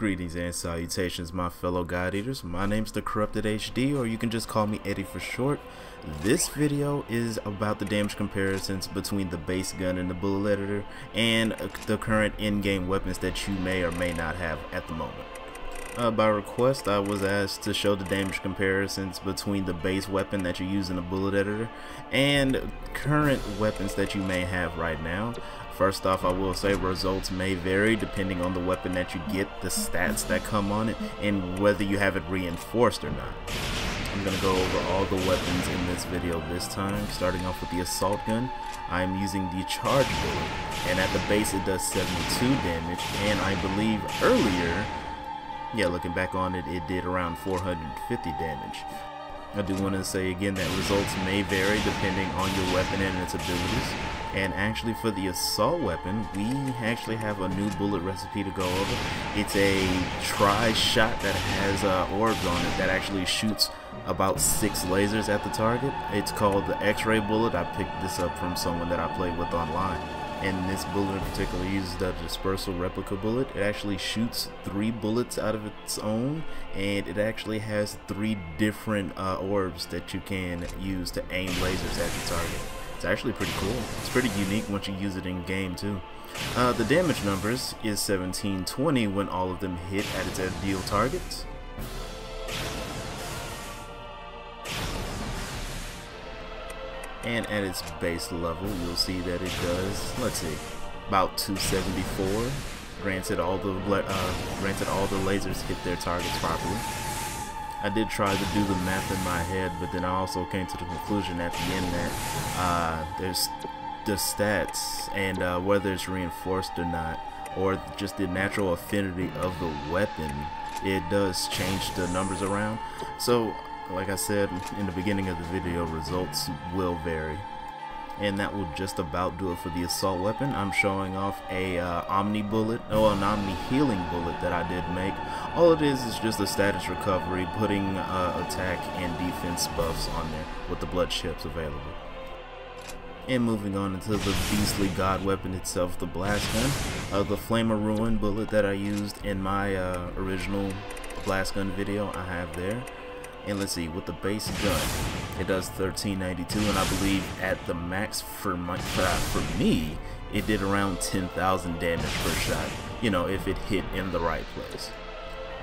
Greetings and salutations, my fellow God Eaters. My name's the Corrupted HD, or you can just call me Eddie for short. This video is about the damage comparisons between the base gun and the bullet editor, and the current in-game weapons that you may or may not have at the moment. Uh, by request, I was asked to show the damage comparisons between the base weapon that you use in the bullet editor and current weapons that you may have right now. First off, I will say results may vary depending on the weapon that you get, the stats that come on it, and whether you have it reinforced or not. I'm going to go over all the weapons in this video this time, starting off with the assault gun. I am using the charge bullet, and at the base it does 72 damage, and I believe earlier, yeah, looking back on it, it did around 450 damage. I do want to say again that results may vary depending on your weapon and its abilities. And actually for the assault weapon, we actually have a new bullet recipe to go over. It's a tri-shot that has uh, orbs on it that actually shoots about six lasers at the target. It's called the X-ray bullet. I picked this up from someone that I played with online. And this bullet in particular uses the dispersal replica bullet. It actually shoots three bullets out of its own, and it actually has three different uh, orbs that you can use to aim lasers at the target. It's actually pretty cool. It's pretty unique once you use it in game too. Uh, the damage numbers is 1720 when all of them hit at its ideal targets. And at its base level, you'll see that it does, let's see, about 274. Granted, all the uh, granted all the lasers hit their targets properly. I did try to do the math in my head, but then I also came to the conclusion at the end that uh, there's the stats and uh, whether it's reinforced or not, or just the natural affinity of the weapon, it does change the numbers around. So, like I said in the beginning of the video, results will vary and that will just about do it for the assault weapon. I'm showing off a uh, Omni bullet, or an Omni healing bullet that I did make. All it is is just a status recovery, putting uh, attack and defense buffs on there with the blood chips available. And moving on into the beastly god weapon itself, the blast gun. Uh, the Flame of Ruin bullet that I used in my uh, original blast gun video I have there. And let's see, with the base gun, it does 1392, and I believe at the max for my for, me, it did around 10,000 damage per shot. You know, if it hit in the right place.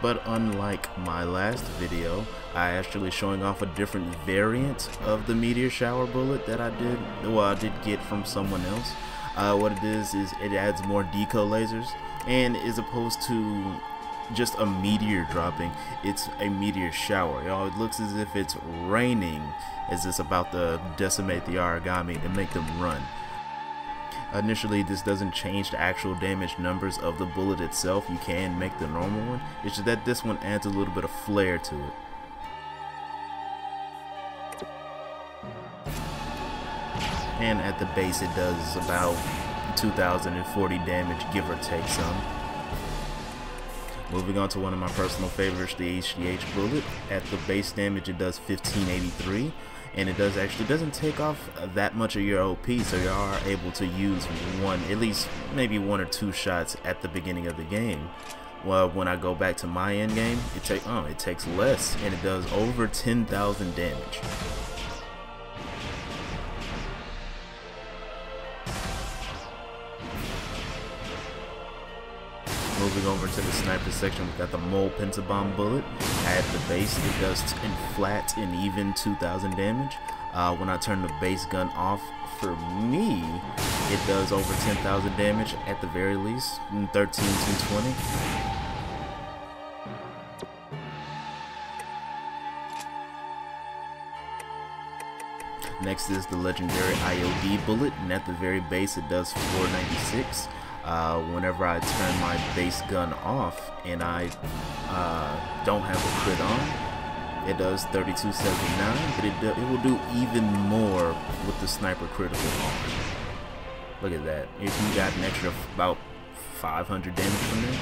But unlike my last video, I actually showing off a different variant of the meteor shower bullet that I did, well I did get from someone else. Uh, what it is, is it adds more deco lasers, and as opposed to just a meteor dropping, it's a meteor shower. You know, it looks as if it's raining as it's about to decimate the Aragami and make them run. Initially, this doesn't change the actual damage numbers of the bullet itself. You can make the normal one. It's just that this one adds a little bit of flair to it. And at the base, it does about 2040 damage, give or take some. Moving on to one of my personal favorites, the HGH bullet. At the base damage, it does 1583, and it does actually doesn't take off that much of your OP, so you are able to use one, at least maybe one or two shots at the beginning of the game. Well, when I go back to my end game, it take oh, it takes less, and it does over 10,000 damage. Moving over to the sniper section, we got the Mole Pentabomb bullet. At the base, it does in flat and even 2,000 damage. Uh, when I turn the base gun off, for me, it does over 10,000 damage at the very least, 13 to 20. Next is the legendary IOD bullet, and at the very base it does 496 uh, whenever I turn my base gun off and I uh, don't have a crit on, it does 3279, but it, do, it will do even more with the sniper critical on. Look at that. If you got an extra about 500 damage from there.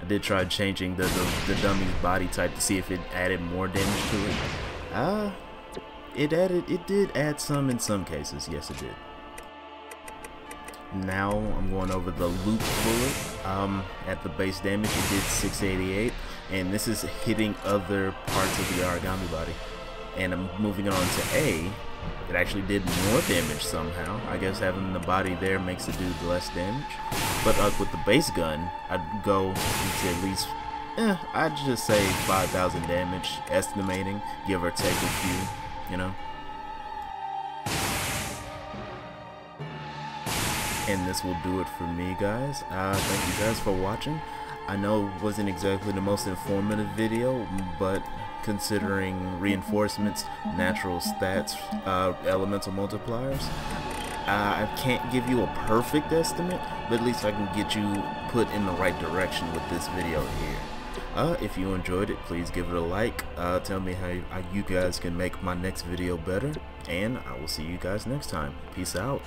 I did try changing the, the, the dummy's body type to see if it added more damage to it. Uh, it added, it did add some in some cases. Yes, it did. Now I'm going over the loop bullet. Um, at the base damage, it did 688, and this is hitting other parts of the Aragami body. And I'm moving on to A. It actually did more damage somehow. I guess having the body there makes the dude less damage. But uh, with the base gun, I'd go to at least, eh, I'd just say 5,000 damage, estimating, give or take a few, you know. And this will do it for me guys. Uh, thank you guys for watching. I know it wasn't exactly the most informative video but considering reinforcements natural stats uh, elemental multipliers uh, I can't give you a perfect estimate but at least I can get you put in the right direction with this video here. Uh, if you enjoyed it please give it a like. Uh, tell me how, how you guys can make my next video better and I will see you guys next time. Peace out